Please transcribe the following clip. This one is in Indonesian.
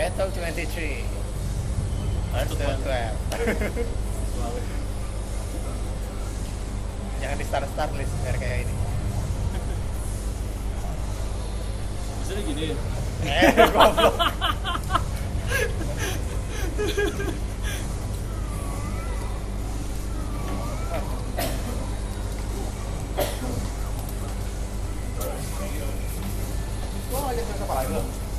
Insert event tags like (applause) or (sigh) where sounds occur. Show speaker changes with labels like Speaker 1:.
Speaker 1: Metal 23.
Speaker 2: Hearthstone
Speaker 1: 12. Jangan di start start list biar kayak ini.
Speaker 2: Maksudnya gini ya?
Speaker 1: Eh, (laughs) goblok. Lo ngajak apa lagi lo?